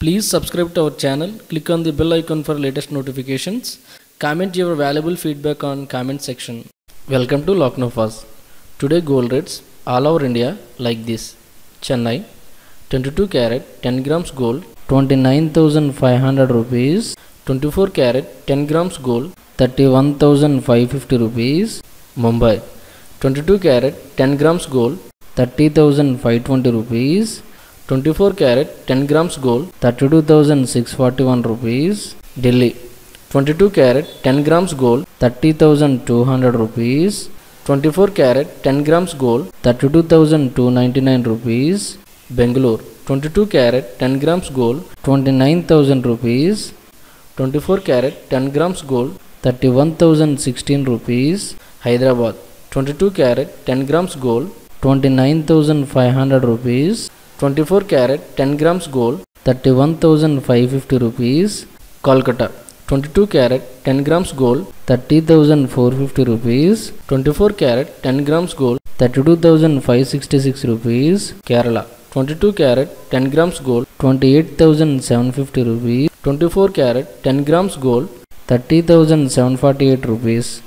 Please subscribe to our channel, click on the bell icon for latest notifications, comment your valuable feedback on comment section. Welcome to Laacnofas. Today gold rates all over India like this. Chennai 22 carat 10 grams gold 29500 rupees 24 carat 10 grams gold 31550 rupees Mumbai 22 carat 10 grams gold 30520 rupees 24 carat 10 grams gold 32641 rupees. Delhi 22 carat 10 grams gold 30200 rupees. 24 carat 10 grams gold 32299 rupees. Bangalore 22 carat 10 grams gold 29000 rupees. 24 carat 10 grams gold 31016 rupees. Hyderabad 22 carat 10 grams gold 29500 rupees 24 carat 10 grams gold 31550 rupees Kolkata. 22 carat 10 grams gold 30450 rupees 24 carat 10 grams gold 32566 rupees Kerala. 22 carat 10 grams gold 28750 rupees 24 carat 10 grams gold 30748 rupees.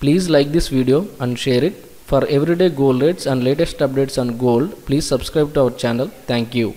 Please like this video and share it for everyday gold rates and latest updates on gold please subscribe to our channel. Thank you